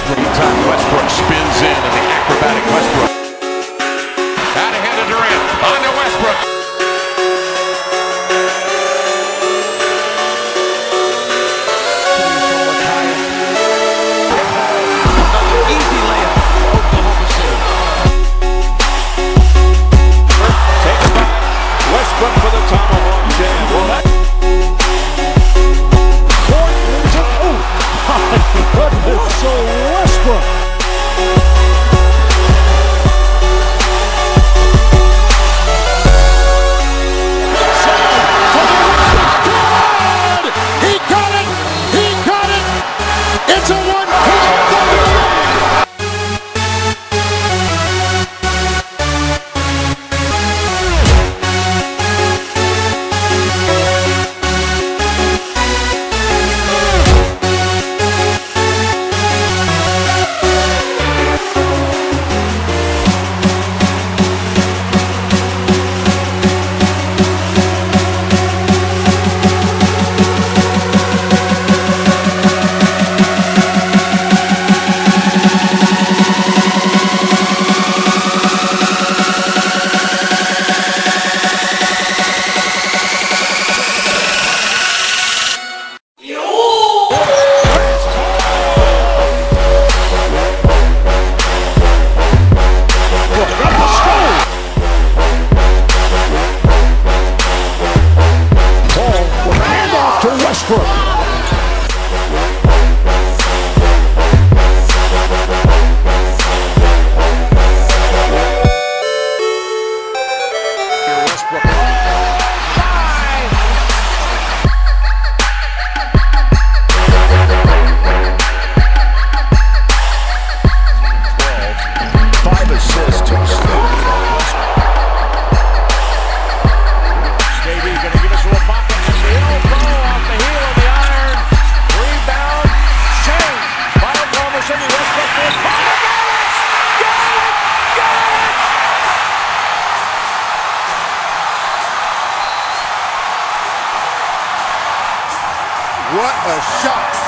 time Westbrook spins in and the acrobatic Westbrook. Out ahead of Durant. On to Westbrook. Westbrook for the tomahawk jam. Well, that Goodness, so What a shot!